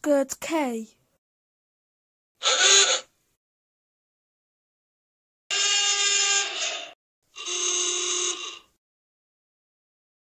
good K.